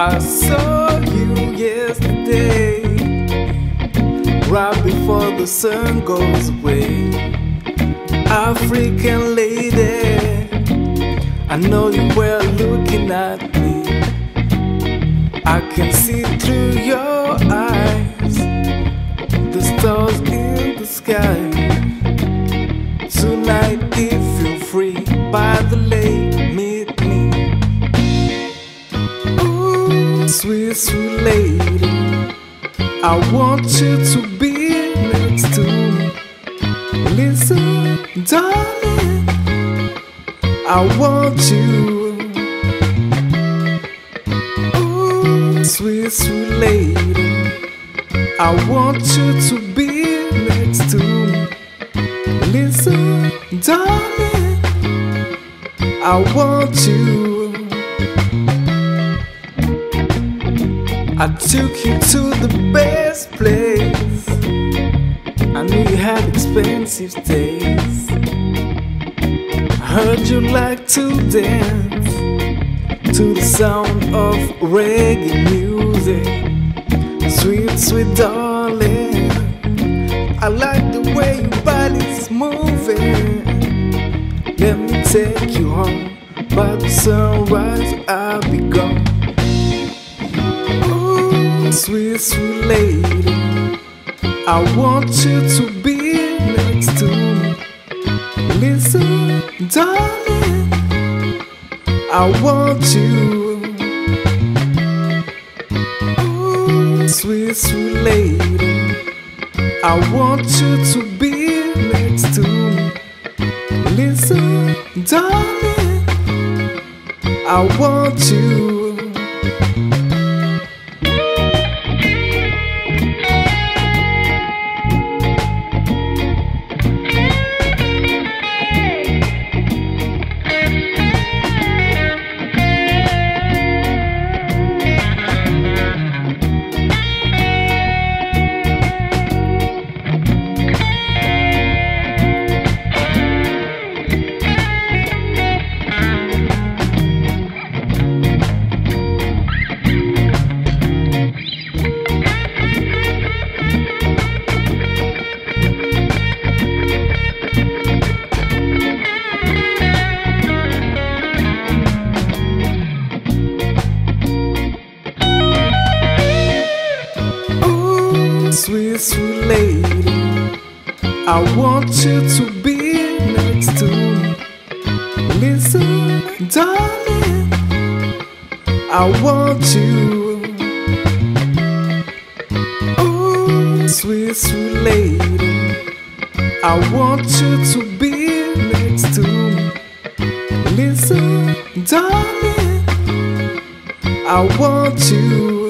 I saw you yesterday, right before the sun goes away. African lady, I know you were looking at me. I can see through your eyes sweet, sweet lady, I want you to be next to me. Listen, darling, I want you. Ooh, sweet, sweet lady, I want you to be next to me. Listen, darling, I want you. I took you to the best place. I knew you had expensive taste. Heard you like to dance to the sound of reggae music. Sweet, sweet darling, I like the way your body's moving. Let me take you home. By the sunrise, I'll be gone. Sweet, sweet lady, I want you to be next to me. Listen, darling, I want you. Ooh, sweet, sweet lady, I want you to be next to me. Listen, darling, I want you. Sweet, sweet lady, I want you to be next to me. Listen, darling, I want you. Ooh, sweet, sweet lady, I want you to be next to me. Listen, darling, I want you.